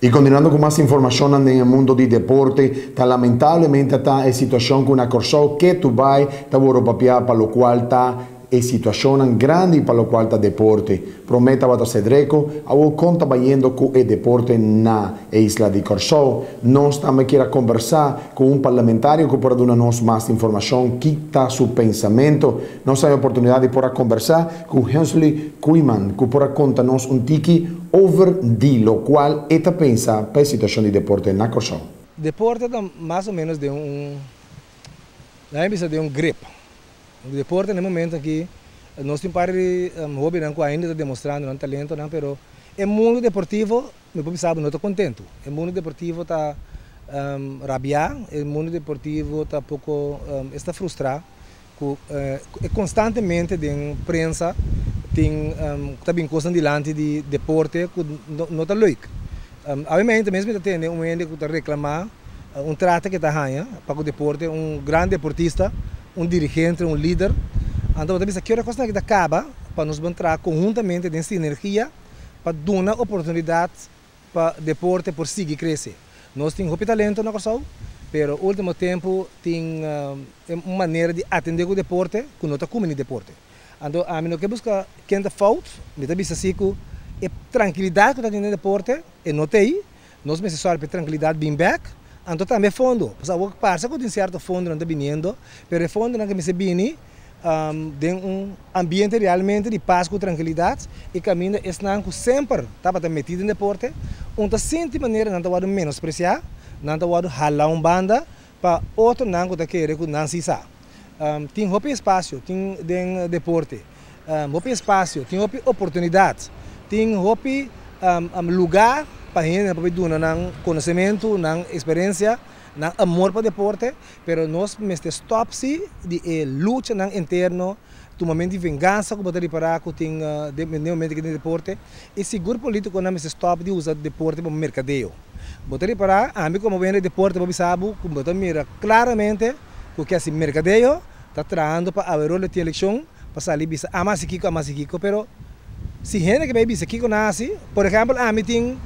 E continuando com mais informação no mundo do deporte, tá, lamentavelmente está a situação com a Corsol que tu vai, tá, para o qual está e situação grande para o qual está deporte. Prometa a Cedreco, a conta vayendo com o deporte na isla de Corsol. Nós também queremos conversar com um parlamentário que pode dar-nos mais informação, está seu pensamento. Nós temos a oportunidade de conversar com Hensley Kuiman, que pode contar-nos um tiki over de lo qual esta pensa para a situação de deporte na Corsol. Deporte é mais ou menos de um, na de um grip o deporte no momento aqui, nós temos para um, hobby não ainda está demonstrando um talento não, pero o mundo deportivo, meu povo sabe, não estou contente. O mundo deportivo está um, rabiar, o mundo deportivo está pouco um, está frustrado, com, uh, constantemente tem prensa tem um, também coisas delante de deporte que não está leuk. Um, obviamente mesmo está tendo um ende que está reclamar um trato que está ganhando para o deporte, um grande deportista um dirigente, um líder. Então, também que hora coisa que acaba para nos entrar conjuntamente nessa energia para dar oportunidade para o deporte por seguir crescer. Nós temos muito talento na Corsol, mas no último tempo tem uh, uma maneira de atender o deporte que não está como no deporte. Então, a mim não quer quem está falta, me vista assim que é tranquilidade que está tendo deporte, não tem, nós precisamos de tranquilidade bem back, Então também fundo. Porque o passa que tem certo fundo não está vindo, mas o fundo que se vini um, tem um ambiente realmente de paz com tranquilidade e caminho é que sempre estava metido em deporte, onde sente maneira não está menospreciar, não está ralar uma banda para outro não que querer que não se sabe. Um, tem roupa espaço, tem, tem deporte, um, espaço, tem roupa oportunidade, tem um, um, lugar para dar nang conhecimento, nang experiência, nang amor para deporte, pero nós mesmo stop si de eh, luta nang interno, tu momento de vingança que botar para que tem uh, de momento que tem deporte e seguro político não mesmo stop de usar deporte para mercadeio. Botar para a mim como vem deporte para sabe, como botar mira claramente o que esse mercadeio está trazendo para a role de eleição para sair bisa amasikico amasikico, pero se gente que vai bisa kiko nasce, por exemplo, a mim tem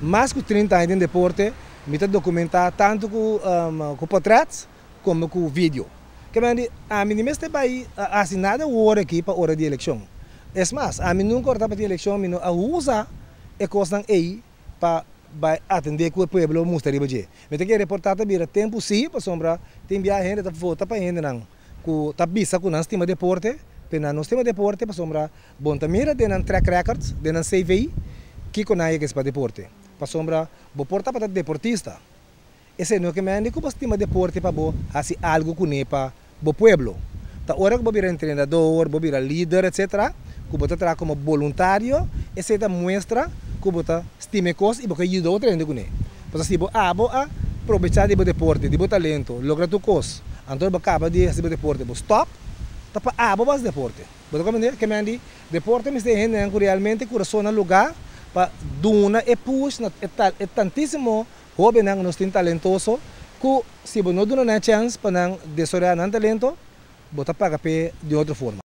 mais que 30 anos em deporte, me está documentar tanto com, um, com portretos como com vídeo. Que a mim mesmo tem aí assinada hora aqui para hora de eleição. É mais, a mim nunca corta para a eleição, me não usa e coisa aí para vai atender com o povo mostraria para Me tem que reportar também tempo sim para sombra tem viagem tá volta para ainda não. Com tá bisa com nós tema deporte, pena nós tema deporte para sombra bom também tem track records, tem CV que com aí que para deporte para sombra bo porta para deportista. Esse não que me andi com estima deporte para bo assim algo com nepa bo pueblo. Tá hora que bo vira treinador bo vira líder etc que bo tra como voluntário da mostra que bo tá estime cos e bo que ajuda o treino com ne pues assim bo ah bo a aproveitar de bo deporte de bo talento logra tu cos. Então bo acaba de bo deporte bo stop para ah bo bas deporte. Bo como que me andi deporte me tem realmente coração no lugar duna e push na é, é tantíssimo hobby nang nos tin talentoso. Ku si bono duna na chance pa nang desorar nang talento bota paga pe de outra forma